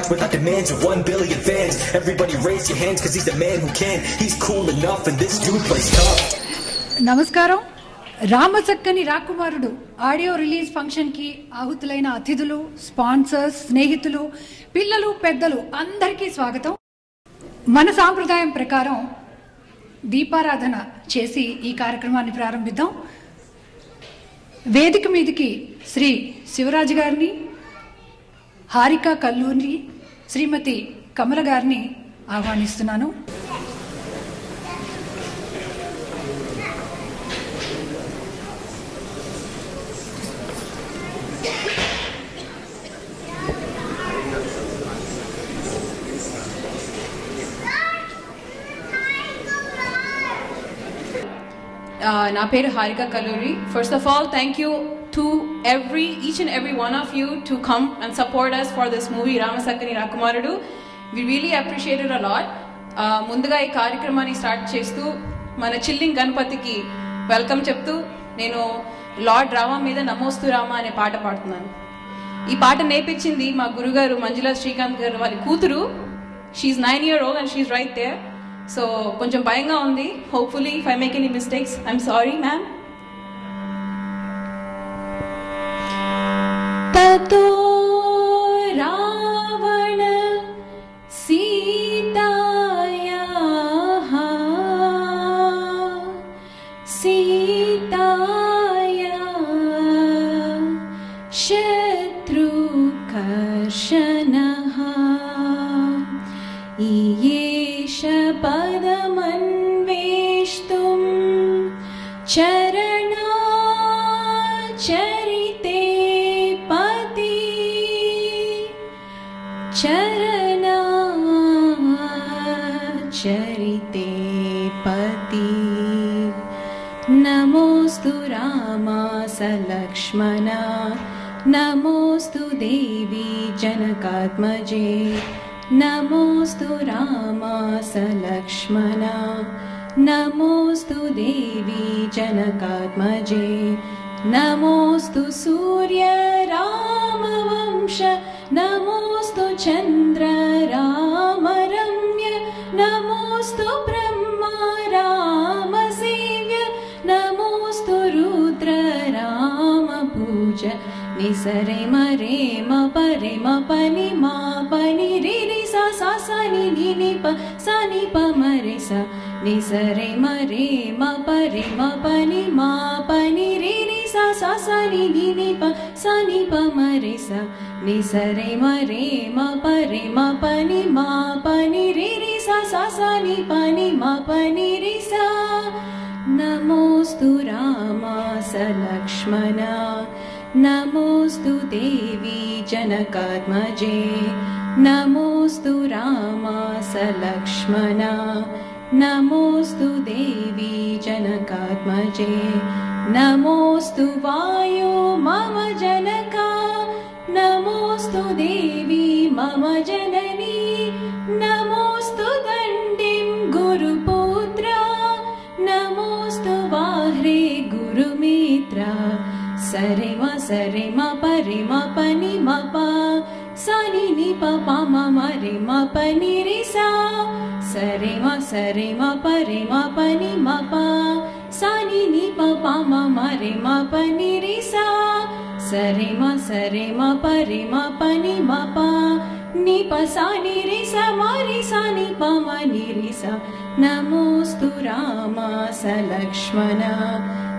chance to watch without demands of one billion fans. Everybody raise your hands cause he's the man who can. He's cool enough and this dude plays tough. నమస్కారం రామచక్కని రాకుమారుడు audio release ఫంక్షన్కి ఆహుతులైన అతిథులు sponsors స్నేహితులు పిల్లలు పెద్దలు అందరికీ స్వాగతం మన సాంప్రదాయం ప్రకారం దీపారాధన చేసి ఈ కార్యక్రమాన్ని ప్రారంభిద్దాం వేదిక మీదకి శ్రీ శివరాజు గారిని హారిక కల్లూరి శ్రీమతి కమల గారిని ఆహ్వానిస్తున్నాను. నా పేరు Harika Kaluri first of all thank you to every each and every one of you to come and support us for this movie Ramasakkani Rakumarudu we really appreciated a lot ముందుగా ఈ కార్యక్రమాన్ని స్టార్ట్ చేస్తూ మన chilling గణపతికి welcome చెప్తూ నేను lord Rama మీద నమోస్తు రామ అనే పాట పాడుతున్నాను. ఈ పాట నేర్పించింది మా గురుగారు మంజుల శ్రీకాంత్ గారు. వారి కూతురు she's nine year old and she's right there so కొంచెం భయంగా ఉంది. Hopefully if I make any mistakes I'm sorry ma'am todo सलक्ष्मणा नमोऽस्तु देवी जनकात्मजे। नमोऽस्तु रामा सलक्ष्मणा। नमोऽस्तु देवी जनकात्मजे। नमोऽस्तु सूर्य रामवंश। नमोऽस्तु चन्द्र रामरम्य। नमोऽस्तु निसरे मरे म परे म पनि मा पनि रे रे सा सा सा नि नि नि प सा नि प म रे सा। निसरे मरे म परे म पनि मा पनि रे रे सा सा सा नि नि नि प सा नि प म रे सा। निसरे मरे म परे म पनि मा पनि रे रे सा सा सा नि पनि म पनि रे सा। नमोऽस्तु रामा सलक्ष्मणा नमोऽस्तु देवी जनकात्मजे नमोऽस्तु रामा सलक्ष्मणा नमोऽस्तु देवी जनकात्मजे नमोऽस्तु वायो मम जनका नमोऽस्तु देवी मम जननी नमोऽस्तु दण्डिं गुरुपुत्रा नमोऽस्तु वाह्रे गुरुमित्रा सरे सरे म परे म पनि म प सा नि नि प। प म म रे म पनि रे सा नि नि प। प म म रे म पनि रे सा सरे म म परे म पनि म प नि प सा रे सा म रे सा रे रामा सलक्ष्मणा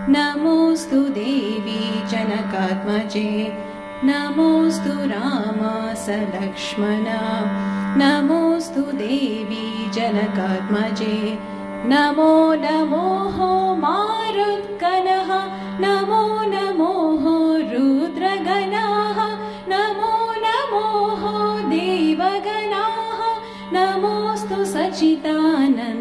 नमोऽस्तु देवी जनकात्मजे नमोऽस्तु रामा सलक्ष्मणा नमोऽस्तु देवी जनकात्मजे नमो नमो मारुत्कनः नमो नमो रुद्रगणाः नमो नमो देवगणाः नमोऽस्तु सचिदानन्दगणाः।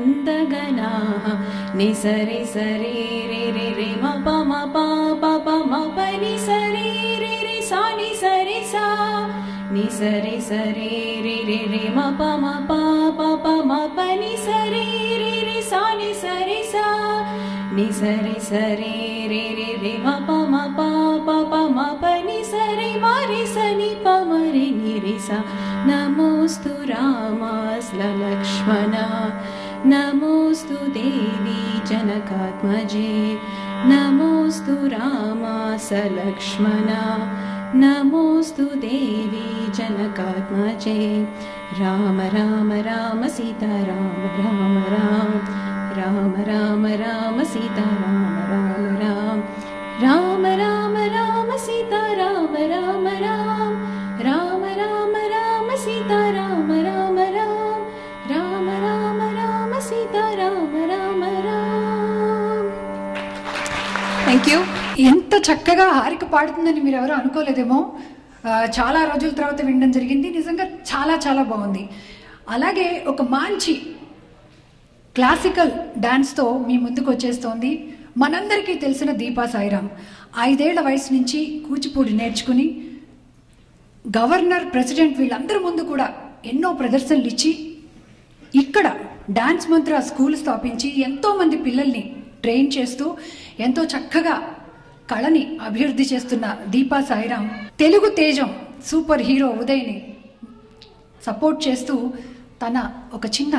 निसरे सरे रे रे रे म प म प प प म प नि सरे रे रे सा नि सरे सा नि सरे सरे रे रे रे म प म प प प म प नि सरे रे रे सा नि सरे सा नि सरे सरे रे रे रे म प म प प प म प नि सरे म रे स नि प म रे नि रे सा नमोऽस्तु रामास्लक्ष्मणा नमोऽस्तु देवी जनकात्मजे नमोऽस्तु रामासलक्ष्मणा नमोऽस्तु देवी जनकात्मजे। राम राम राम सीता राम राम। राम राम राम राम सीता राम राम। राम राम राम राम सीता राम राम राम राम ఎంత చక్కగా హారిక పాడుతుందని మీరు ఎవరు అనుకోలేదేమో చాలా రోజుల తర్వాత వినడం జరిగింది. నిజంగా చాలా చాలా బాగుంది. అలాగే ఒక మంచి క్లాసికల్ డ్యాన్స్తో మీ ముందుకు వచ్చేస్తోంది మనందరికీ తెలిసిన దీపా సాయిరామ్. ఐదేళ్ళ వయసు నుంచి కూచిపూడి నేర్చుకుని గవర్నర్ ప్రెసిడెంట్ వీళ్ళందరి ముందు కూడా ఎన్నో ప్రదర్శనలు ఇచ్చి ఇక్కడ డాన్స్ మంత్ర స్కూల్ స్థాపించి ఎంతోమంది పిల్లల్ని ట్రైన్ చేస్తూ ఎంతో చక్కగా కళని అభివృద్ధి చేస్తున్న దీపా సాయిరామ్ తెలుగు తేజం సూపర్ హీరో ఉదయ్ని సపోర్ట్ చేస్తూ తన ఒక చిన్న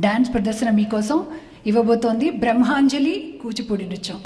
డ్యాన్స్ ప్రదర్శన మీకోసం ఇవ్వబోతోంది బ్రహ్మాంజలి కూచిపూడి నృత్యం.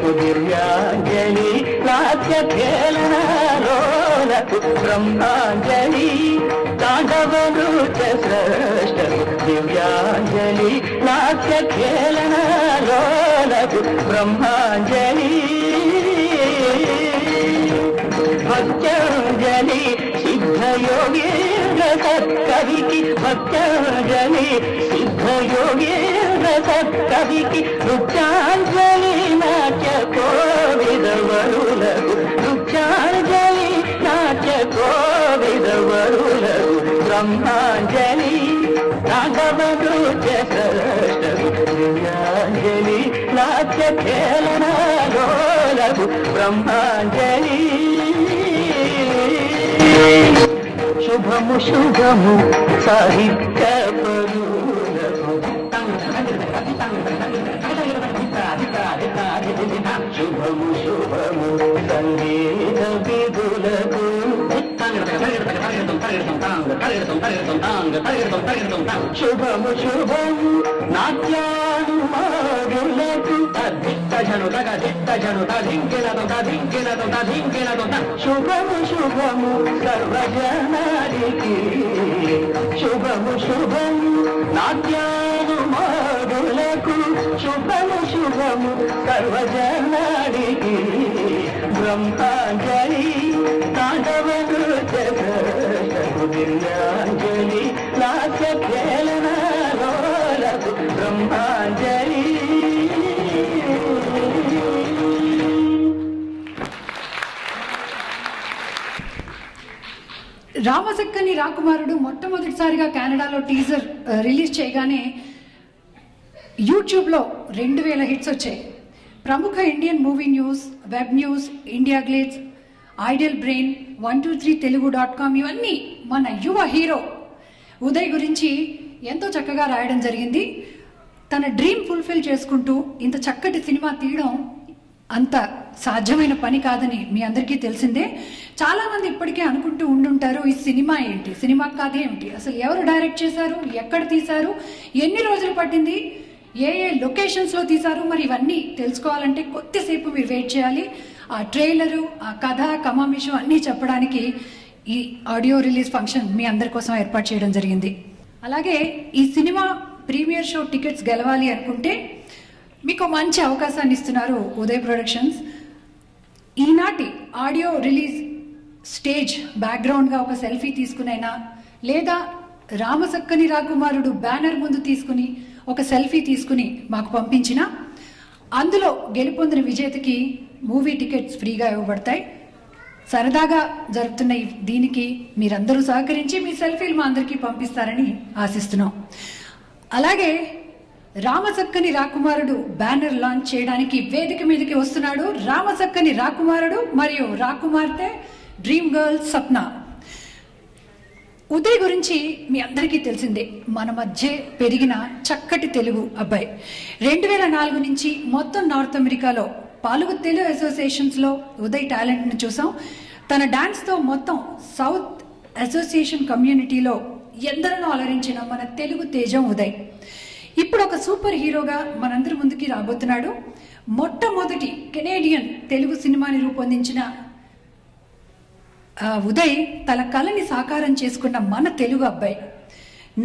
లోలకు దివ్యాంజలి నాట్య ఖేళనాలోలకు బ్రహ్మాంజలి తాండవ నృత్య దివ్యాంజలి నాట్య ఖేళనాలోలకు బ్రహ్మాంజలి. భక్త్యంజలి సిద్ధయోగి. సిద్ధయోగేంద్ర సత్కవికి భక్త్యాంజలి సిద్ధయోగేంద్ర సత్కవికి నృత్యాంజలి నాట్య కోవిదవరులకు నృత్యాంజలి నాట్య కోవిదవరులకు బ్రహ్మాంజలి రాఘవ నృత్య సరస్వతి దివ్యాంజలి నాట్య ఖేళనలోలకు బ్రహ్మాంజలి. శుభము శుభము సాహిత్య పరులకు శుభము శుభము సంగీత విధులకు శుభము శుభము నాట్యానుమారులకు తను తగ దిట్టజను తధింకినదు తధింకినదు తధింకినదు శుభము శుభము సర్వజనానికి శుభము శుభము నాట్యానుమారులకు శుభము శుభము సర్వజనానికి బ్రహ్మాంజలి తాండవ నృత్య రామసక్కని రాకుమారుడు మొట్టమొదటిసారిగా కెనడాలో టీజర్ రిలీజ్ చేయగానే యూట్యూబ్లో రెండు వేల హిట్స్ వచ్చాయి. ప్రముఖ Indian movie news web news IndiaGlitz Idlebrain one two three Telugu dot com ఇవన్నీ మన యువ హీరో ఉదయ్ గురించి ఎంతో చక్కగా రాయడం జరిగింది. తన డ్రీమ్ ఫుల్ఫిల్ చేసుకుంటూ ఇంత చక్కటి సినిమా తీయడం అంత సాధ్యమైన పని కాదని మీ అందరికీ తెలిసిందే. చాలామంది ఇప్పటికే అనుకుంటూ ఉండుంటారు ఈ సినిమా ఏంటి సినిమా కథ ఏమిటి? అసలు ఎవరు డైరెక్ట్ చేశారు ఎక్కడ తీశారు ఎన్ని రోజులు పట్టింది ఏ ఏ లొకేషన్స్లో తీశారు మరి ఇవన్నీ తెలుసుకోవాలంటే కొద్దిసేపు మీరు వెయిట్ చేయాలి. ఆ ట్రైలరు ఆ కథ కమామిషం అన్నీ చెప్పడానికి ఈ ఆడియో రిలీజ్ ఫంక్షన్ మీ అందరి కోసం ఏర్పాటు చేయడం జరిగింది. అలాగే ఈ సినిమా ప్రీమియర్ షో టికెట్స్ గెలవాలి అనుకుంటే మీకు మంచి అవకాశాన్ని ఇస్తున్నారు ఉదయ్ ప్రొడక్షన్స్. ఈనాటి ఆడియో రిలీజ్ స్టేజ్ బ్యాక్గ్రౌండ్గా ఒక సెల్ఫీ తీసుకునైనా లేదా రామసక్కని రాకుమారుడు బ్యానర్ ముందు తీసుకుని ఒక సెల్ఫీ తీసుకుని మాకు పంపించిన అందులో గెలుపొందిన విజేతకి మూవీ టికెట్స్ ఫ్రీగా ఇవ్వబడతాయి. సరదాగా జరుగుతున్న దీనికి మీరందరూ సహకరించి మీ సెల్ఫీలు మా అందరికీ పంపిస్తారని ఆశిస్తున్నాం. అలాగే రామసక్కని రాకుమారుడు బ్యానర్ లాంచ్ చేయడానికి వేదిక మీదకి వస్తున్నాడు రామసక్కని రాకుమారుడు మరియు రాకుమార్తె డ్రీమ్ గర్ల్ సప్న ఉదయ్ గురించి మీ అందరికీ తెలిసిందే. మన మధ్య పెరిగిన చక్కటి తెలుగు అబ్బాయి. రెండు వేల నాలుగు నుంచి మొత్తం నార్త్ అమెరికాలో పాలుగు తెలుగు అసోసియేషన్స్లో ఉదయ్ టాలెంట్ని చూసాం. తన డాన్స్తో మొత్తం సౌత్ అసోసియేషన్ కమ్యూనిటీలో ఎందరినో అలరించిన మన తెలుగు తేజం ఉదయ్. ఇప్పుడు ఒక సూపర్ హీరోగా మనందరి ముందుకి రాబోతున్నాడు. మొట్టమొదటి కెనేడియన్ తెలుగు సినిమాని రూపొందించిన ఉదయ్ తన కళని సాకారం చేసుకున్న మన తెలుగు అబ్బాయి.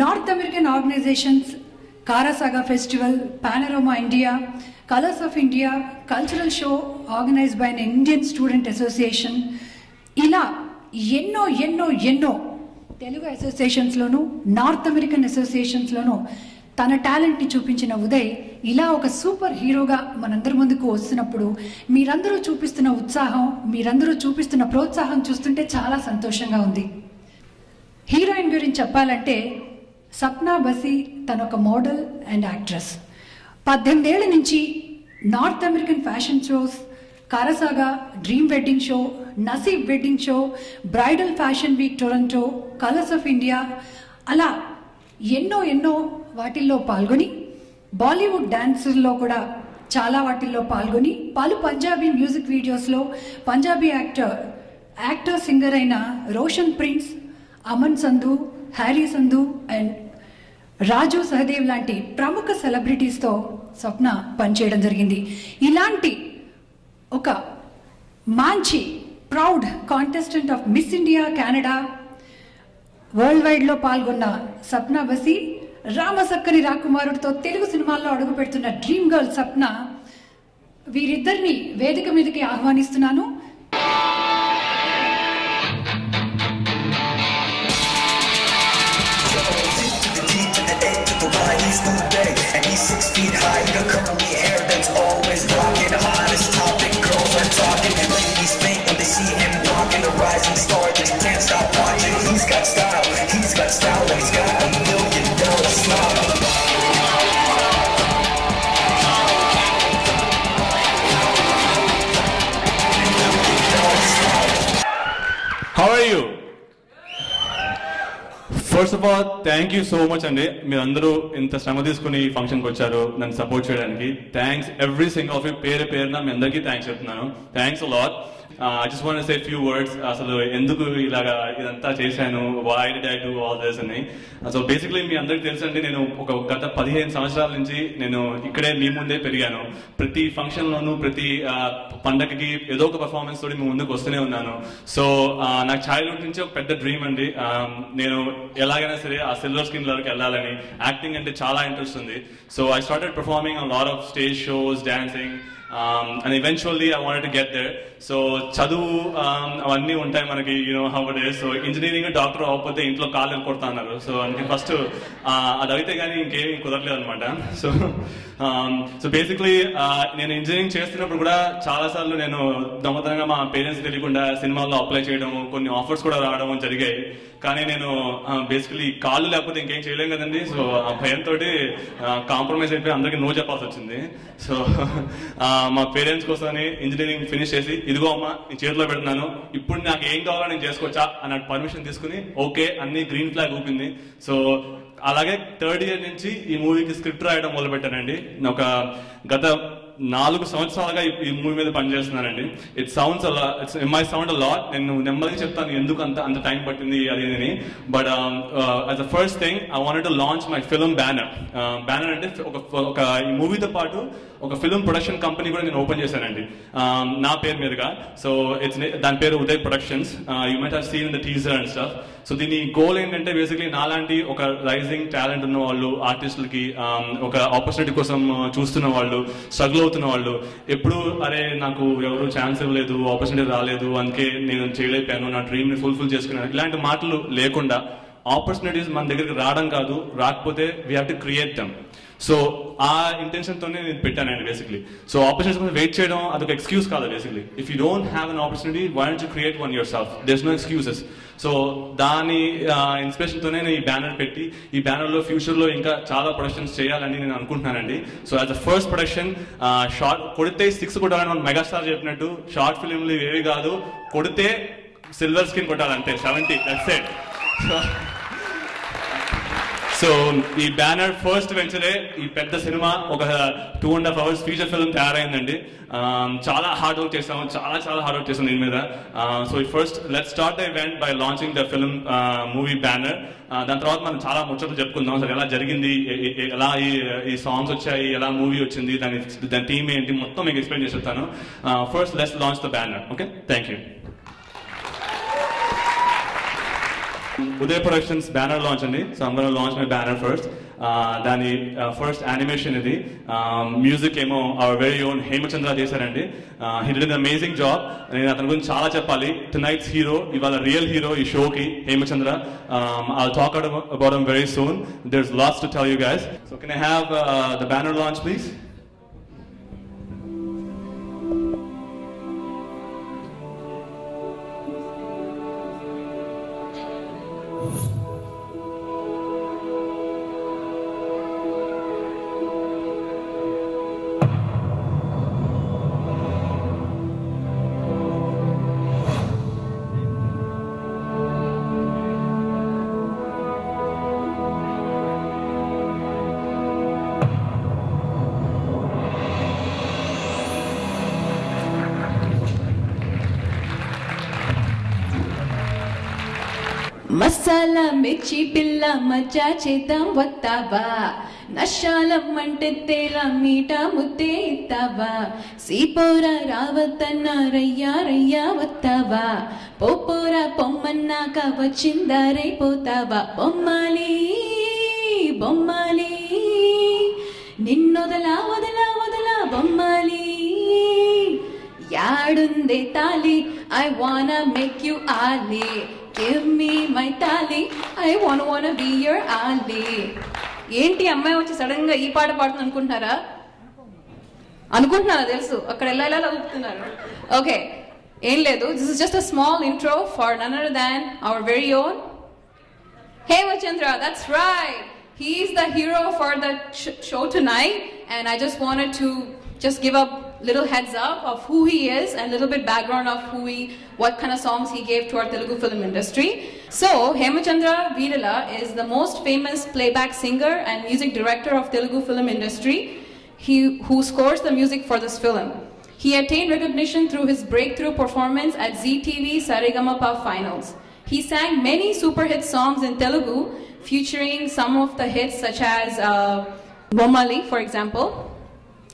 North American organizations Carassauga festival Panorama India colours of India cultural show organize by an Indian student association. ఇలా ఎన్నో ఎన్నో ఎన్నో తెలుగు అసోసియేషన్స్లోనూ నార్త్ అమెరికన్ అసోసియేషన్స్లోనూ తన టాలెంట్ని చూపించిన ఉదయ్ ఇలా ఒక సూపర్ హీరోగా మనందరి ముందుకు వస్తున్నప్పుడు మీరందరూ చూపిస్తున్న ఉత్సాహం మీరందరూ చూపిస్తున్న ప్రోత్సాహం చూస్తుంటే చాలా సంతోషంగా ఉంది. హీరోయిన్ గురించి చెప్పాలంటే సప్నా బసి తన ఒక మోడల్ అండ్ యాక్ట్రెస్. పద్దెనిమిదేళ్ళ నుంచి North American fashion shows Carassauga dream wedding show Naseeb wedding show bridal fashion week Toronto colours of India అలా ఎన్నో ఎన్నో వాటిల్లో పాల్గొని బాలీవుడ్ డాన్సుల్లో కూడా చాలా వాటిల్లో పాల్గొని పలు పంజాబీ మ్యూజిక్ వీడియోస్లో పంజాబీ యాక్టర్ యాక్టర్ సింగర్ అయిన Roshan Prince Aman Sandhu Harry Sandhu and Raju Sahadev లాంటి ప్రముఖ సెలబ్రిటీస్తో స్వప్న పనిచేయడం జరిగింది. ఇలాంటి ఒక మంచి proud contestant of Miss India Canada world వైడ్లో పాల్గొన్న సప్నా బసి రామసక్కని రాకుమారుడితో తెలుగు సినిమాల్లో అడుగు పెడుతున్న డ్రీమ్ గర్ల్ సప్న వీరిద్దరిని వేదిక మీదకి ఆహ్వానిస్తున్నాను. Are you first of all thank you so much అండి మీరందరూ ఇంత శ్రమ తీసుకుని ఈ ఫంక్షన్కి వచ్చారు నన్ను సపోర్ట్ చేయడానికి. Thanks every single of you పేరు పేరున మీ అందరికీ థ్యాంక్స్ చెప్తున్నాను. Thanks lot just want say few words అసలు ఎందుకు ఇలాగా ఇదంతా చేశాను? Why did I do all this అని? Uh, సో బేసిక్లీ మీ అందరికి తెలుసండి నేను ఒక గత పదిహేను సంవత్సరాల నుంచి నేను ఇక్కడే మీ ముందే పెరిగాను. ప్రతి ఫంక్షన్లోనూ ప్రతి uh, పండగకి ఏదో ఒక పర్ఫార్మెన్స్ తోటి మీ ముందుకు వస్తూనే ఉన్నాను. సో uh, నాకు చైల్డ్హుడ్ నుంచి ఒక పెద్ద డ్రీమ్ అండి. Um, నేను ఎలాగైనా సరే ఆ సిల్వర్ స్క్రీన్ వరకు వెళ్ళాలని యాక్టింగ్ అంటే చాలా ఇంట్రెస్ట్ ఉంది. So I started performing on lot of stage shows dancing Um, and eventually I wanted to get there. So చదువు um, అవన్నీ ఉంటాయి మనకి you know how it is so engineering doctor అవ్వకపోతే ఇంట్లో కాలు కొడతా అన్నారు. సో అందుకే ఫస్ట్ అది అయితే కానీ ఇంకేమీ కుదరలేదు అనమాట. సో సో బేసిక్లీ నేను ఇంజనీరింగ్ చేస్తున్నప్పుడు కూడా చాలా సార్లు నేను దొంగతనంగా మా పేరెంట్స్ తెలియకుండా సినిమాల్లో అప్లై చేయడం కొన్ని ఆఫర్స్ కూడా రావడం జరిగాయి. కానీ నేను బేసికలీ కాళ్ళు లేకపోతే ఇంకేం చేయలేం కదండి. సో ఆ భయంతో కాంప్రమైజ్ అయిపోయి అందరికీ నో చెప్పాల్సి వచ్చింది. సో మా పేరెంట్స్ కోసమని ఇంజనీరింగ్ ఫినిష్ చేసి ఇదిగో అమ్మా నేను చేతిలో పెడుతున్నాను. ఇప్పుడు నాకు ఏం కావాలో నేను చేసుకోవచ్చా? అన్నట్టు పర్మిషన్ తీసుకుని ఓకే అన్ని గ్రీన్ ఫ్లాగ్ ఊపింది. సో అలాగే థర్డ్ ఇయర్ నుంచి ఈ మూవీకి స్క్రిప్ట్ రాయడం మొదలుపెట్టానండి. ఒక గత నాలుగు సంవత్సరాలుగా ఈ- మూవీ మీద పనిచేస్తున్నానండి ఇట్ సౌండ్స్ అలా ఇట్స్ మై సౌండ్ లాట్ నేను నెమ్మదిగా చెప్తాను ఎందుకు అంత అంత టైం పట్టింది అది అని. But as a first thing I want to launch my film banner banner అంటే ఒక ఒక ఈ మూవీతో పాటు ఒక ఫిల్మ్ ప్రొడక్షన్ కంపెనీ కూడా నేను ఓపెన్ చేశానండి. నా పేరు మీదుగా. సో ఇట్స్ దాని పేరు Uday productions you might have seen the teaser and stuff so దీని గోల్ ఏంటంటే బేసిక్లీ నాలాంటి ఒక రైజింగ్ టాలెంట్ ఉన్న వాళ్ళు ఆర్టిస్టులకి ఒక ఆపర్చునిటీ కోసం చూస్తున్న వాళ్ళు స్ట్రగుల్ అవుతున్న వాళ్ళు ఎప్పుడు అరే నాకు ఎవరు ఛాన్స్ ఇవ్వలేదు ఆపర్చునిటీ రాలేదు అందుకే నేను చేయలేకపోయాను నా డ్రీమ్ని ఫుల్ఫిల్ చేసుకున్నాను. ఇలాంటి మాటలు లేకుండా ఆపర్చునిటీస్ మన దగ్గరికి రావడం కాదు రాకపోతే we have to create them so ఆ ఇంటెన్షన్తోనే నేను నేను పెట్టానండి బేసిక్లీ సో ఆపర్చునిటీ కోసం వెయిట్ చేయడం అదొక ఎక్స్క్యూజ్ కాదు basically if you don't have an opportunity why to create one yourself there's no excuses so దాని ఇన్స్పిరేషన్తోనే నేను ఈ బ్యానర్ పెట్టి ఈ బ్యానర్లో ఇంకా చాలా ప్రొడక్షన్స్ చేయాలని నేను అనుకుంటున్నానండి. So as a first production short కొడితే సిక్స్ కొట్టాలని మన మెగాస్టార్ చెప్పినట్టు షార్ట్ ఫిల్మ్లు ఇవేవి కాదు కొడితే సిల్వర్ స్క్రీన్ కొట్టాలంటే సెవెంటీ దట్స్ సో సో ఈ బ్యానర్ ఫస్ట్ వెంచరే ఈ పెద్ద సినిమా ఒక two and half hours feature film తయారైందండి. Um, చాలా హార్డ్ వర్క్ చేసాము చాలా చాలా హార్డ్ వర్క్ చేసాం దీని మీద. Uh, సో ఈ first let start the event by launching the film movie banner దాని తర్వాత మనం చాలా ముచ్చట్లు చెప్పుకుందాం. అసలు ఎలా జరిగింది? ఎలా ఈ ఈ సాంగ్స్ వచ్చాయి? ఎలా మూవీ వచ్చింది? దాని దాని థీమ్ ఏంటి? మొత్తం మీకు ఎక్స్ప్లెయిన్ చేసి చెప్తాను. First let's launch the banner okay thank you Uday productions banner launch అండి. సో అందరం లాంచ్ మై బ్యానర్ ఫస్ట్ దాని uh, ఫస్ట్ యానిమేషన్ ఇది. Um, మ్యూజిక్ ఏమో అవర్ వెరీ ఓన్ హేమచంద్ర చేశారండి. హీ అమేజింగ్ జాబ్ నేను అతని గురించి చాలా చెప్పాలి. టునైట్స్ హీరో ఇవాళ రియల్ హీరో ఈ షోకి Hemachandra. I talk about very soon there's లాస్ట్ to tell you guys. So can i have uh, the banner launch మసాలా పిల్ల మజా చేద్దాం వత్తావా? నశాలం అంటే తేరా మీట ముద్దే ఇత్తావా? సీపోరా రావద్దన్న రయ్యా రయ్యా వత్తావా? పోపోరా పొమ్మన్నాక వచ్చిందారే పోతావా? బొమ్మాలి బొమ్మాలి. నిన్నొదలా వదలా వదలా బొమ్మాలి. యాడుందే తాలి I wanna make you Ali give me my తాలి I van van be your ఆలి ఏంటి అమ్మాయి వచ్చి సడన్గా ఈ పాట పాడుతుంది అనుకుంటున్నారా? అనుకుంటున్నారా తెలుసు. అక్కడ ఎలా ఎలా ఊపుతున్నారు ఓకే ఏం లేదు. This is just a small intro for none other than our very own Hemachandra, that's right. He's the hero for the sh- show tonight, and I just wanted to just give a little heads up of who he is and a little bit background of who he, what kind of songs he gave to our Telugu film industry. So, Hemachandra Veerala is the most famous playback singer and music director of Telugu film industry. He who scores the music for this film. He attained recognition through his breakthrough performance at ZTV Saregamapa finals. He sang many super hit songs in Telugu, featuring some of the hits such as uh, Bomali, for example.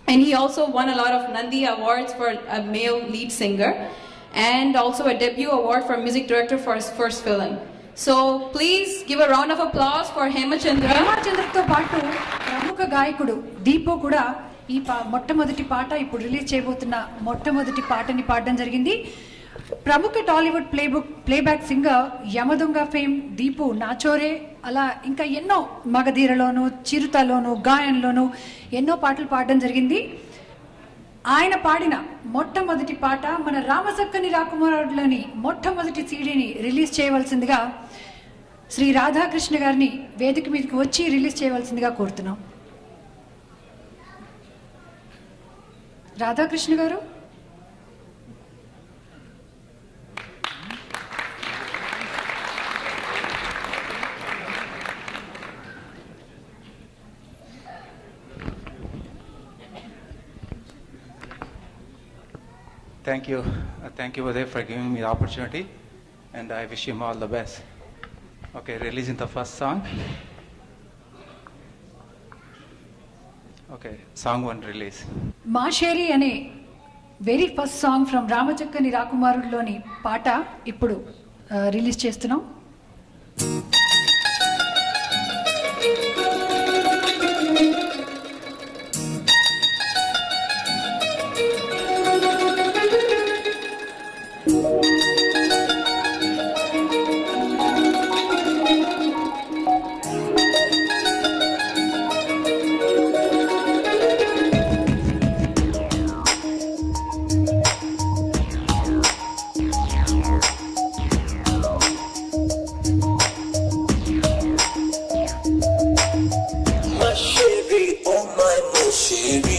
And he also won a lot of Nandi awards for a male lead singer, and also a debut award for music director for his first film. So please give a round of applause for Hemachandra. హేమాచంద్రతో పాటు ప్రముఖ గాయకుడు దీపు కూడా ఈ పా మొట్టమొదటి పాట ఇప్పుడు release చేయబోతున్న మొట్టమొదటి పాటని పాడడం జరిగింది ప్రముఖ Tollywood playbook playback singer Yamadonga fame Deepu నాచోరే అలా ఇంకా ఎన్నో మగధీరలోను చిరుతలోను గాయంలోను ఎన్నో పాటలు పాడడం జరిగింది. ఆయన పాడిన మొట్టమొదటి పాట మన రామసక్కని రాకుమారుడులోని మొట్టమొదటి సీడీని రిలీజ్ చేయవలసిందిగా శ్రీ రాధాకృష్ణ గారిని వేదిక మీదకి వచ్చి రిలీజ్ చేయవలసిందిగా కోరుతున్నాం. రాధాకృష్ణ గారు? Thank you. Uh, thank you, Uday, for giving me the opportunity. And I wish him all the best. Okay, releasing the first song. Okay, song one release. మాషేరి అనే very first song from Ramachakkani రాకుమారుడిలోని పాట ఇప్పుడు ఆ, release చేస్తున్నాం City.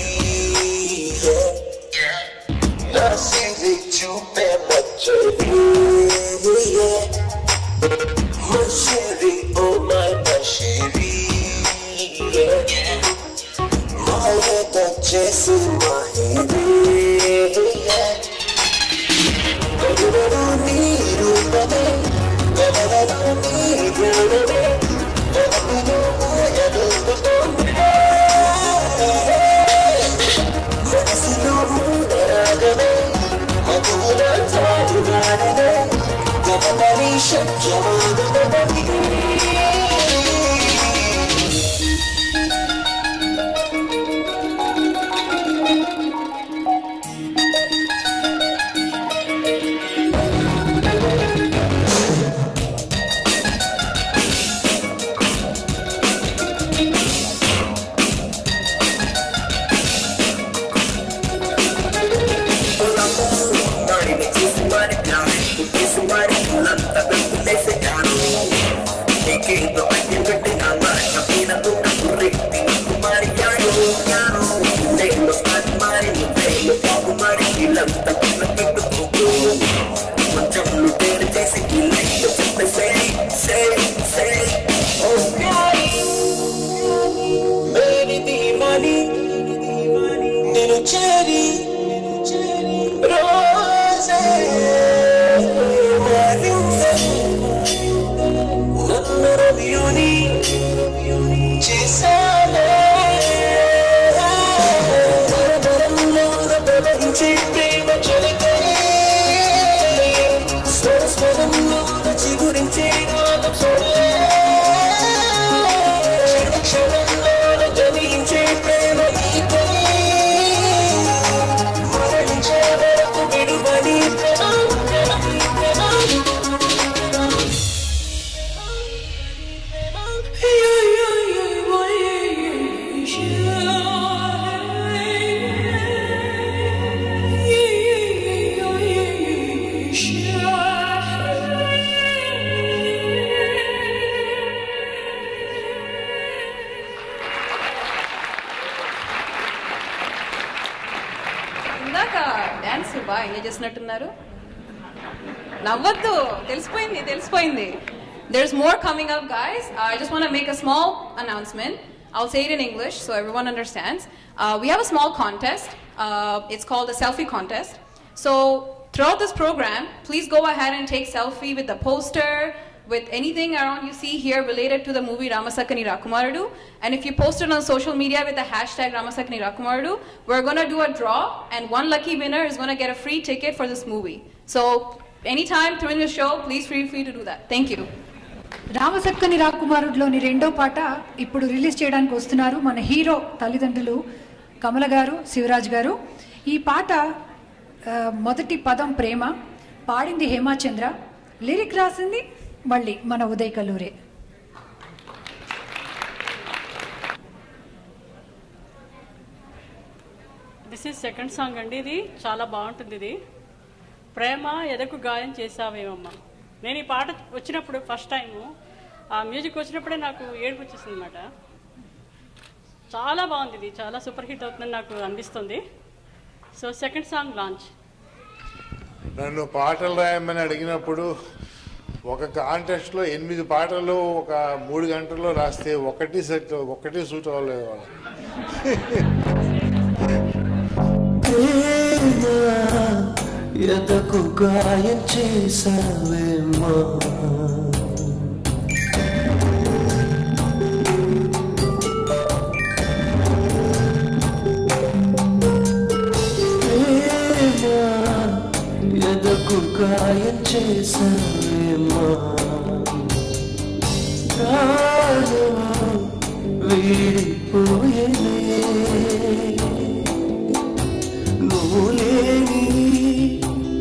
There's more coming up, guys. Uh, I just want to make a small announcement. I'll say it in English so everyone understands. Uh, we have a small contest. Uh, it's called a selfie contest. So throughout this program, please go ahead and take selfie with the poster, with anything around you see here related to the movie Ramasakani Rakumaradu. And if you post it on social media with the hashtag Ramasakani Rakumaradu, we're going to do a draw and one lucky winner is going to get a free ticket for this movie. So anytime during the show, please feel free to do that. Thank you. Ramasakkani రాకుమారుడిలోని రెండో పాట ఇప్పుడు release చేయడానికి వస్తున్నారు మన hero తల్లిదండ్రులు కమల గారు శివరాజ్ గారు. ఈ పాట మొదటి పదం ప్రేమ పాడింది హేమాచంద్ర లిరిక్ రాసింది మళ్ళీ మన ఉదయ్ కల్లూరే. దిస్ ఈజ్ సెకండ్ సాంగ్ అండి ఇది. చాలా బాగుంటుంది ఇది. ప్రేమ ఎదకు గాయం చేసావేమమ్మా నేను ఈ పాట వచ్చినప్పుడు ఫస్ట్ టైము ఆ మ్యూజిక్ వచ్చినప్పుడే నాకు ఏడుపు వచ్చేసింది అనమాట చాలా బాగుంది ఇది చాలా సూపర్ హిట్ అవుతుందని నాకు అనిపిస్తుంది సో సెకండ్ సాంగ్ లాంచ్ నన్ను పాటలు రాయమని అడిగినప్పుడు ఒక కాంటెస్ట్లో ఎనిమిది పాటలు ఒక మూడు గంటల్లో రాస్తే ఒకటి సెట్ ఒకటి సూట్ అవ్వలేదు వాళ్ళు ఎదకు గాయం చేసావేమా గాయం చేసావేమా ప్రాణం వీడిపోయేనే నువ్వు లేని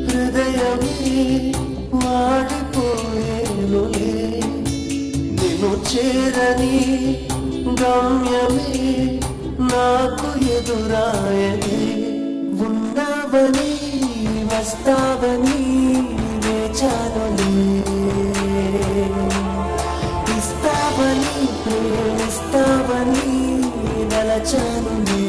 హృదయమే వాడిపోయేను నేను చేరని గమ్యమే నాకు ఎదురాయని ఉన్నావని వస్తావని వేచానులే ఇస్తావని ప్రేమిస్తావని నలచానులే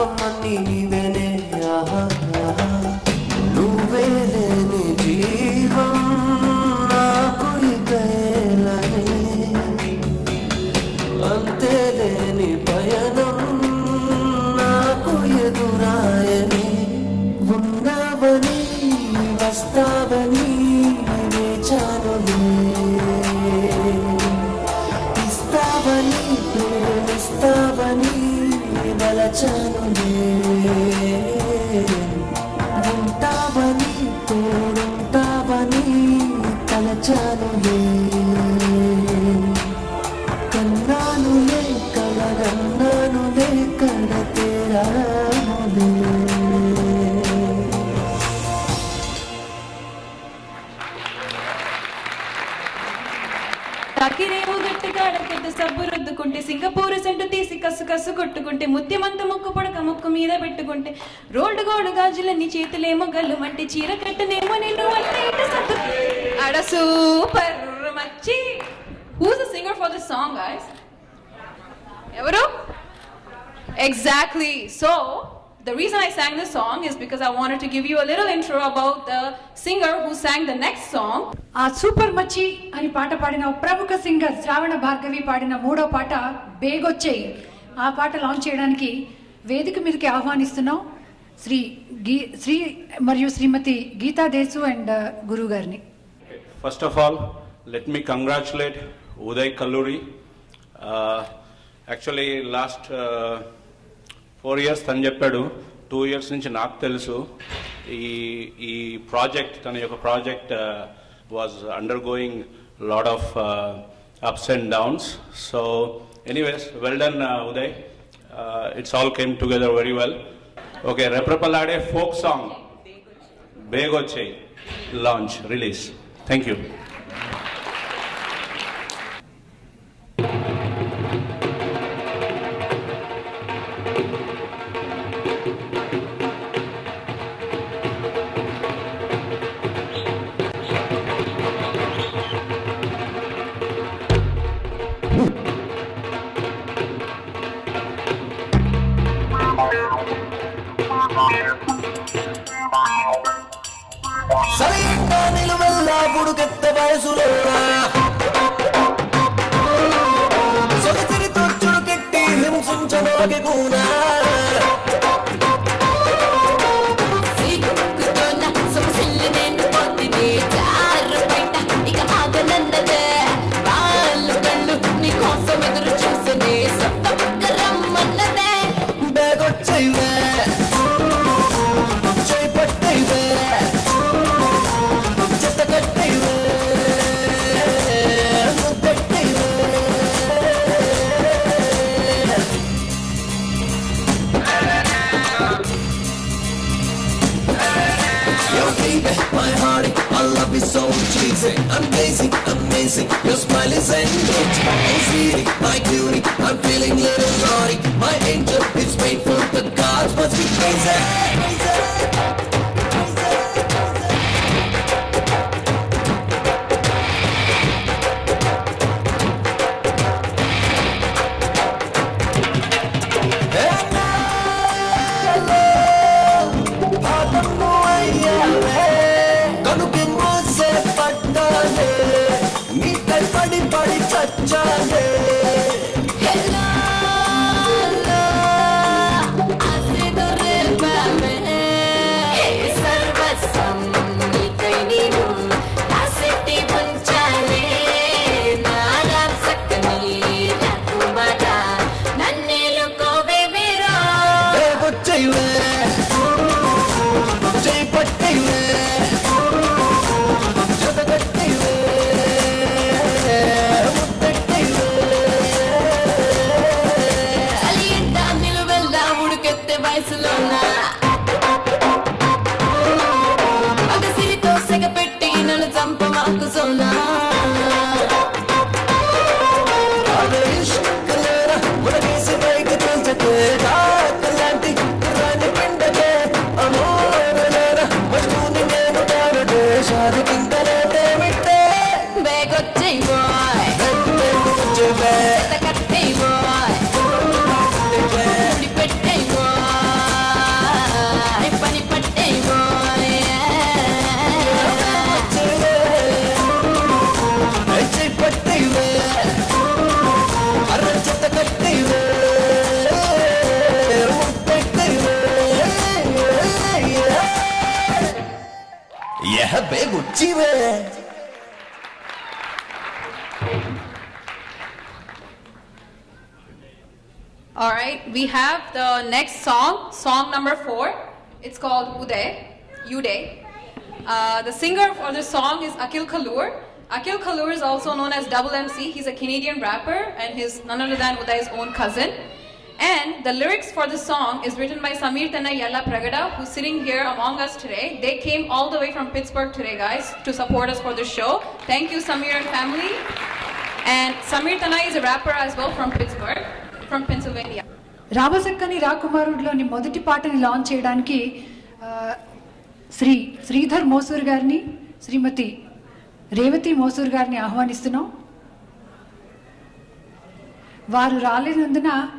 for money. మచ్చి who's the singer for this song guys ఎవరు Exactly. So, the reason I sang this song is because I wanted to give you a little intro about the singer who sang the next song. ఆ super మచ్చి అని పాట పాడిన ఓ ప్రముఖ singer శ్రావణ భార్గవి పాడిన మూడో పాట బేగొచ్చేయి ఆ పాట లాంచ్ చేయడానికి వేదిక మీదకి ఆహ్వానిస్తున్నాం శ్రీ గీ శ్రీ మరియు శ్రీమతి గీతా దేసు అండ్ గురువు గారిని First of all, let me congratulate Uday Kalluri. Uh, actually, last uh, four years తను చెప్పాడు. టూ ఇయర్స్ నుంచి నాకు తెలుసు. ఈ ఈ ప్రాజెక్ట్ తన యొక్క project was undergoing lot of ups and downs so anyways well done Uday it's all came together very well okay రెప్రపలాడే folk song బేగొచ్చేయి లాంచ్ రిలీజ్ థ్యాంక్ యూ సరిగ్గా నిలువెల్లా పుడుకెత్త వయసులో సొగసిరి చుడుకెట్టి హింసించడానికి కూడా amazing, amazing, amazing. Your smile is engaging. Oh, sweetie, my cutie, I'm feeling little naughty. My angel is painful. the gods, must be crazy, crazy. The next song, song number four. It's called Uday, Uday. Uh, the singer for this song is Akil Kaloor. Akil Kaloor is also known as Double MC. He's a Canadian rapper and he's none other than Uday's own cousin. And the lyrics for this song is written by Samir Tanna Yalla Pragada, who's sitting here among us today. They came all the way from Pittsburgh today, guys, to support us for the show. Thank you, Samir and family. And Samir Tanna is a rapper as well from Pittsburgh, from Pennsylvania. Ramasakkani రాకుమారుడిలోని మొదటి పాటని launch చేయడానికి శ్రీ శ్రీధర్ మోసూర్ గారిని శ్రీమతి రేవతి మోసూర్ గారిని ఆహ్వానిస్తున్నాం. వారు రాలేనందున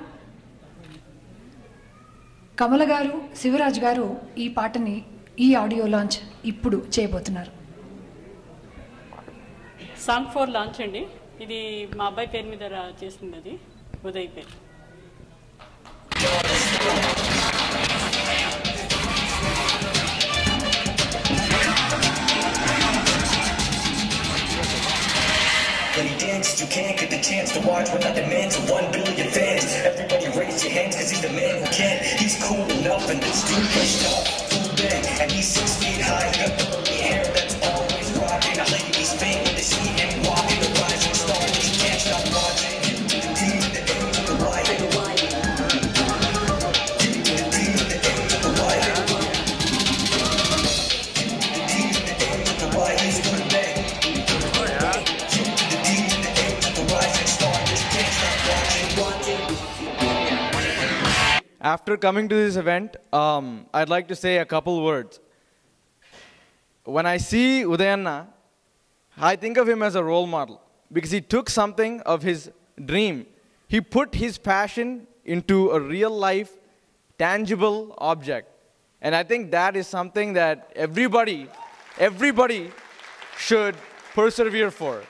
కమల గారు శివరాజ్ గారు ఈ పాటని ఈ ఆడియో లాంచ్ ఇప్పుడు చేయబోతున్నారు. సాంగ్ ఫోర్ లాంచ్ అండి. ఇది మా అబ్బాయి పేరు మీద రా- చేసింది అది. ఉదయ్ పేరు. You can't get the chance to watch when I demand to one billion fans. Everybody raise your hands, cause he's the man who can. He's cool enough and this dude is tough. Full bang, and he's six feet high. Got curly hair that's always rocking. Lady's After coming to this event, um, I'd like to say a couple words. When I see Udayanna, I think of him as a role model because he took something of his dream. He put his passion into a real life, tangible object. And I think that is something that everybody everybody should persevere for.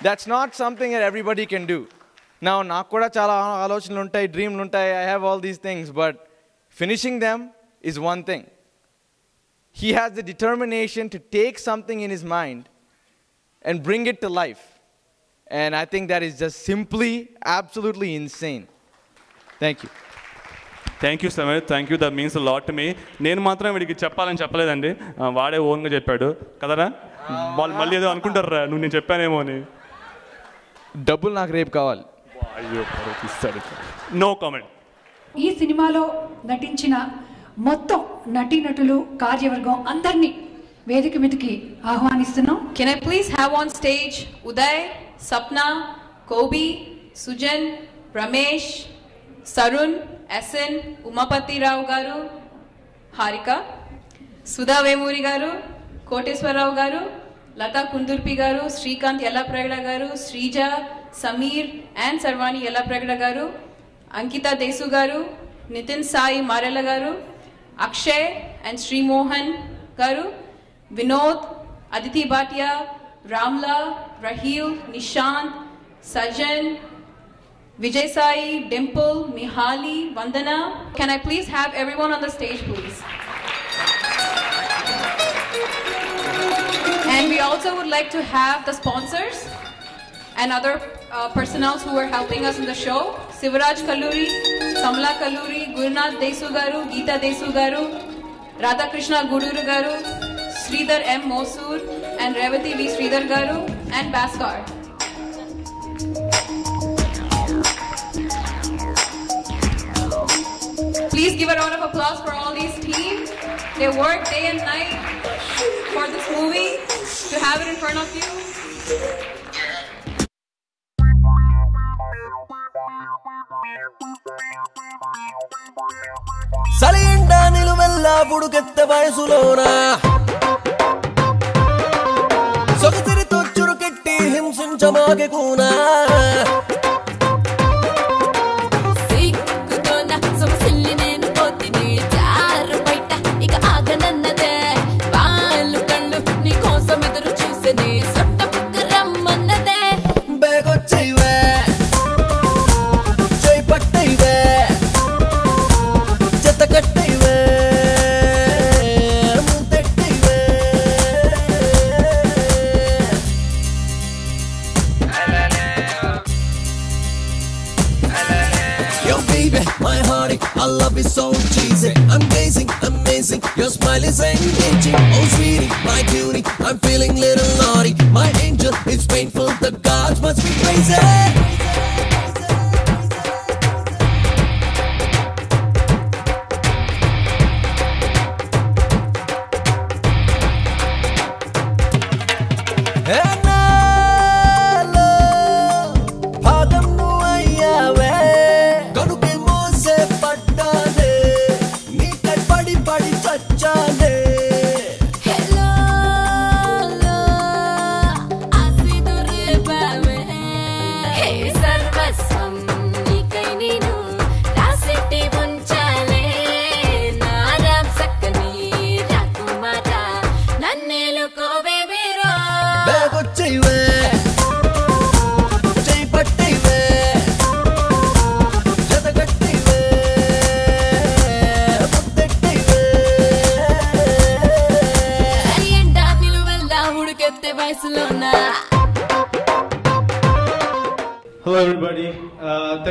That's not something that everybody can do. Now, నాకు కూడా చాలా ఆలోచనలు ఉంటాయి డ్రీమ్లు ఉంటాయి I have all these things but finishing them is one thing. He has the determination to take something in his mind and bring it to life. And I think that is just simply, absolutely insane. Thank you. Thank you Sameer thank you that means lot మీ నేను మాత్రం వీడికి చెప్పాలని చెప్పలేదండి. వాడే ఓన్గా చెప్పాడు. కదరా? వాళ్ళు మళ్ళీ ఏదో అనుకుంటారా నువ్వు నేను చెప్పానేమో అని. డబ్బులు నాకు రేపు కావాలి. ఈ సినిమాలో నటించిన మొత్తం నటీనటులు కార్యవర్గం అందరినీ వేదిక మీదకి ఆహ్వానిస్తున్నాం. Can please have on stage Uday Sapna Kobi Sujan Ramesh Sarun SN Umapathi Rao garu Harika Sudha Vemuri గారు కోటేశ్వరరావు గారు లతా కుందుర్పి గారు శ్రీకాంత్ ఎల్లప్రగడ గారు Sreeja Samir and Sarvani Yella Prakadagaru, Ankita Desugaru, Nitin Sai Maralagaru, Akshay and Sri Mohan Garu, Vinod, Aditi Bhatia, Ramla, Rahil, Nishant, Sajan, Vijay Sai, Dimple, Mihali, Vandana. Can I please have everyone on the stage, please? And we also would like to have the sponsors and other uh, personnel who were helping us in the show. Sivaraj Kalluri, Samla Kalluri, Gurnath Desu Garu, Geeta Desu Garu, Radhakrishna Guduru Garu, Sridhar M. Mosur, and Revati V. Sridhar Garu, and Baskar. Please give a round of applause for all these teams. They work day and night for this movie to have it in front of you. చలి ఎండ నిలువెల్లా పుడుకెత్త వయసులోనా. సొగసిరితో చురుకెట్టి హింసించమాగకునా Your smile is engaging. Oh, sweetie, my cutie, I'm feeling little naughty. My angel, it's painful. The gods must be crazy.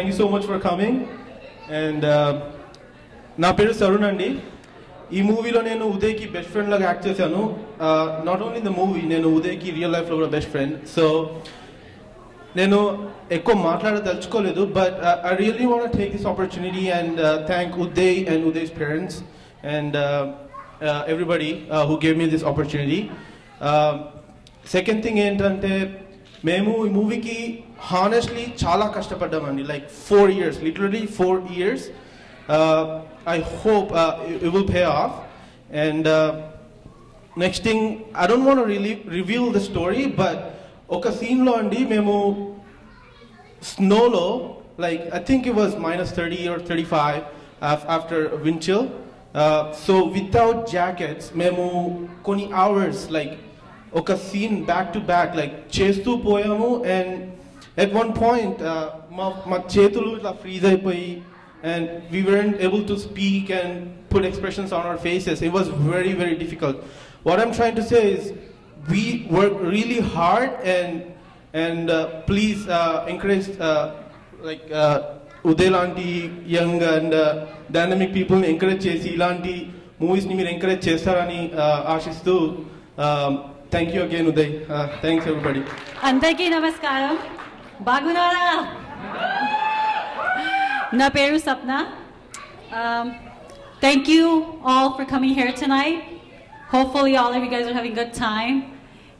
Thank you so much for coming and నా పేరు సరుణ్ అండి. ఈ మూవీలో నేను ఉదయ్కి బెస్ట్ ఫ్రెండ్ లాగా యాక్ట్ చేశాను. Not only the movie నేను ఉదయ్కి రియల్ లైఫ్లో కూడా బెస్ట్ ఫ్రెండ్ సో నేను ఎక్కువ మాట్లాడదలుచుకోలేదు but I really want take this opportunity and thank Uday and Uday's parents and everybody who gave me this opportunity second thing ఏంటంటే మేము ఈ మూవీకి హానెస్ట్లీ చాలా కష్టపడ్డామండి like four years literally four years I hope it will pay off and next thing I don't want really review the story but ఒక సీన్లో అండి మేము స్నోలో like I think it was minus thirty or thirty five after windchill so without jackets మేము కొన్ని hours like ఒక scene back to back like చేస్తూ పోయాము and at one point మా మా చేతులు ఇట్లా ఫ్రీజ్ అయిపోయి and we weren't able to speak and put expressions on our faces it was very very difficult what I'm trying to say is we work really hard and and please encourage like Uday లాంటి young and dynamic పీపుల్ని encourage చేసి ఇలాంటి మూవీస్ని మీరు encourage చేస్తారని ఆశిస్తూ thank you again Uday thanks everybody అందరికీ నమస్కారం బాగున్నారా నా పేరు Sapna Um, thank you all for coming here tonight. Hopefully, all of you guys are having a good time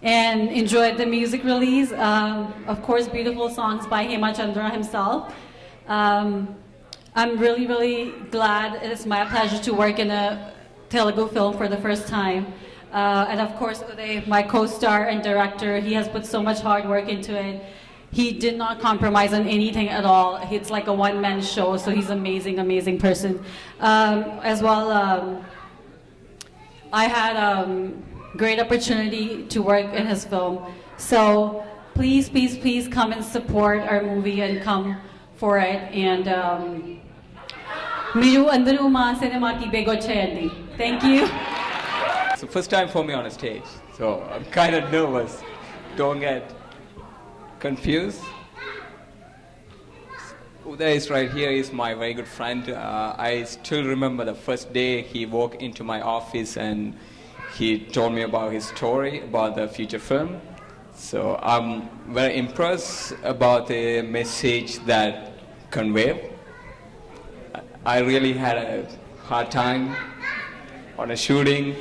and enjoyed the music release. Um, of course, beautiful songs by Hema Chandra himself. Um, I'm really, really glad. It's my pleasure to work in a Telugu film for the first time. Uh, and of course, Uday, my co-star and director, he has put so much hard work into it. He did not compromise on anything at all. It's like a one-man show, so he's amazing, amazing person. Um, as well, um, I had a um, great opportunity to work in his film. So please, please, please come and support our movie and come for it. And um, thank you. It's the first time for me on a stage, so I'm kind of nervous. Don't get confused. Uday is right here. He's my very good friend. Uh, I still remember the first day he walked into my office and he told me about his story about the future film. So I'm very impressed about the message that conveyed. I really had a hard time on a shooting.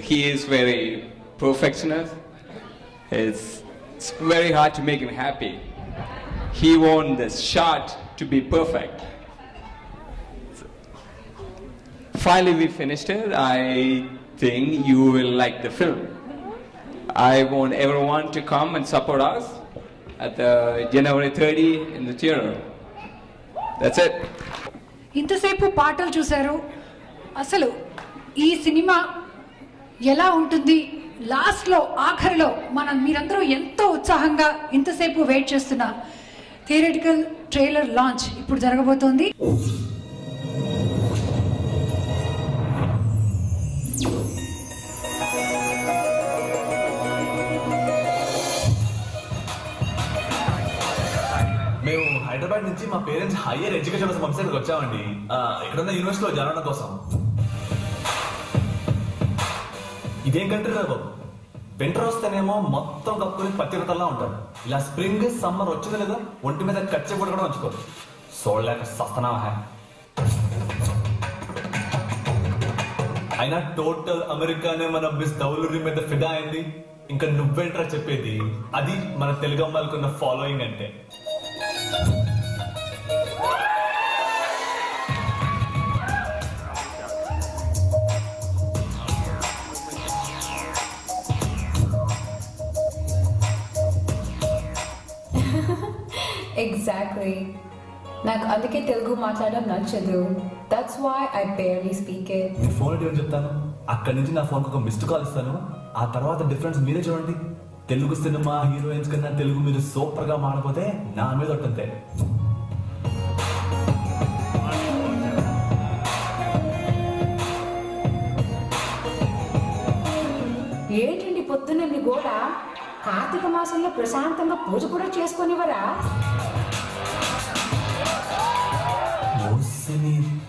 He is very perfectionist. It's, it's very hard to make him happy. He want the shot to be perfect. Finally, we finished it. I think you will like the film. I want everyone to come and support us at the January 30 in the theater. That's it. ఇంతసేపు పాటలు చూశారు అసలు ఈ cinema ఎలా ఉంటుంది? లాస్ట్లో ఆఖరిలో మనం మీరందరూ ఎంతో ఉత్సాహంగా ఇంతసేపు వెయిట్ చేస్తున్న థియరిటికల్ ట్రైలర్ లాంచ్ ఇప్పుడు జరగబోతోంది. మేము హైదరాబాద్ నుంచి మా పేరెంట్స్ హైయర్ ఎడ్యుకేషన్ కోసం పంపించడానికి వచ్చామండి. ఆ, ఇక్కడున్న యూనివర్సిటీలో జరగడం కోసం. ఇదేం కంట్రీ రా బాబు? వింటర్ వస్తేనేమో మొత్తం కప్పుకొని పత్తిరతల్లా ఉంటాడు ఇలా స్ప్రింగ్ సమ్మర్ వచ్చింది లేదా? ఒంటి మీద కచ్చే కూడా కూడా ఉంచుకోరు చూడలేక సస్తనామా హ్యా అయినా టోటల్ అమెరికానే మన మిస్ డౌలరీ మీద ఫిదా అయింది. ఇంకా నువ్వేంట్రా చెప్పేది? అది మన తెలుగు అమ్మాయిలకున్న ఫాలోయింగ్ అంటే. ఎగ్జాక్ట్లీ నాకు అందుకే తెలుగు మాట్లాడడం నచ్చదు. That's why I barely speak it me phone ఏంటి చెప్తాను. అక్కడి నుంచి నా ఫోన్కి ఒక మిస్డ్ కాల్ ఇస్తాను. ఆ తర్వాత డిఫరెన్స్ మీరే చూడండి. తెలుగు సినిమా హీరోయిన్స్ కన్నా తెలుగు మీరు సూపర్గా మాడపోతే నా మీద ఉంటుంది ఏంటండి పొద్దున్న గోడ? కార్తీక మాసంలో ప్రశాంతంగా పూజ కూడా చేసుకునేవరా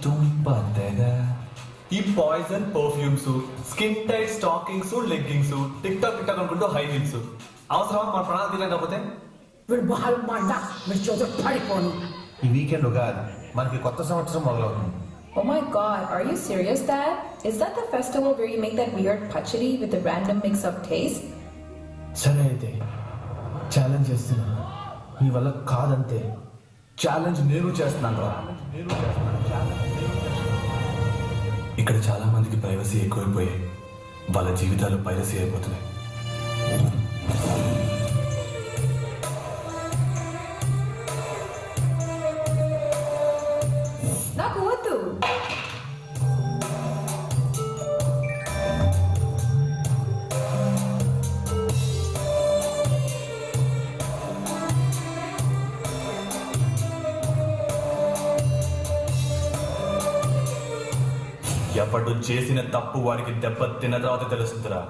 తుంప తెగ ఈ poison perfumes skin tight stockings leggings tick tock tick tock అనుకుంటూ హై హీల్స్ అవసరం మన ప్రాణాలు తీరం కాకపోతే? వీడు బాల్ మండ మీరు చోటు పడిపోను. ఈ వీకెండ్ ఉగాది మనకి కొత్త సంవత్సరం మొదలవుతుంది. Oh my god, are you serious, Dad? Is that the festival where you make that weird pachadi with the random mix of taste? సరే అయితే ఛాలెంజ్ చేస్తున్నా నీ వల్ల కాదంతే. ఛాలెంజ్ నేను చేస్తున్నాను రా. ఇక్కడ చాలా మందికి ప్రైవసీ ఎక్కువైపోయాయి. వాళ్ళ జీవితాలు పైరసీ అయిపోతున్నాయి. చేసిన తప్పు వారికి దెబ్బ తిన్న తర్వాత తెలుస్తుందిరా.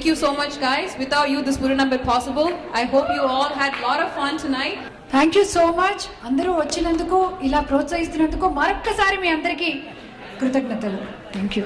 Thank you so much, guys. Without you, this wouldn't have been possible. I hope you all had a lot of fun tonight. Thank you so much అందరూ వచ్చినందుకు ఇలా ప్రోత్సహిస్తున్నందుకు మరొక్కసారి మీ అందరికీ కృతజ్ఞతలు థ్యాంక్ యూ